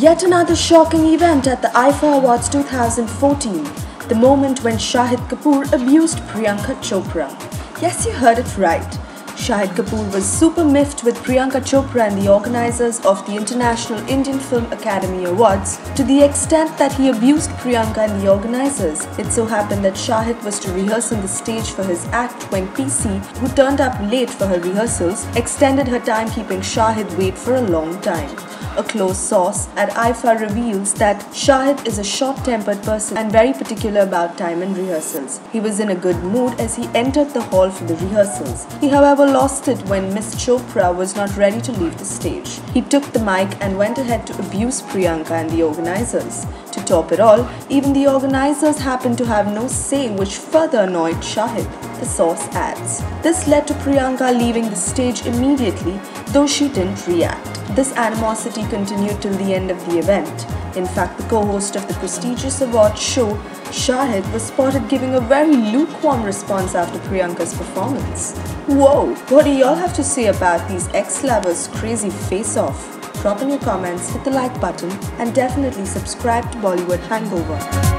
Yet another shocking event at the IIFA Awards 2014, the moment when Shahid Kapoor abused Priyanka Chopra. Yes, you heard it right. Shahid Kapoor was super miffed with Priyanka Chopra and the organizers of the International Indian Film Academy Awards to the extent that he abused Priyanka and the organizers. It so happened that Shahid was to rehearse on the stage for his act when PC, who turned up late for her rehearsals, extended her time keeping Shahid wait for a long time. A close source at IIFA reveals that Shahid is a short-tempered person and very particular about time and rehearsals. He was in a good mood as he entered the hall for the rehearsals. He however lost it when Miss Chopra was not ready to leave the stage. He took the mic and went ahead to abuse Priyanka and the organizers. To top it all, even the organizers happened to have no say which further annoyed Shahid. The source adds. This led to Priyanka leaving the stage immediately, though she didn't react. This animosity continued till the end of the event. In fact, the co-host of the prestigious award show, Shahid, was spotted giving a very lukewarm response after Priyanka's performance. Whoa, what do y'all have to say about these ex-lovers' crazy face-off? Drop in your comments, hit the like button, and definitely subscribe to Bollywood Hangover.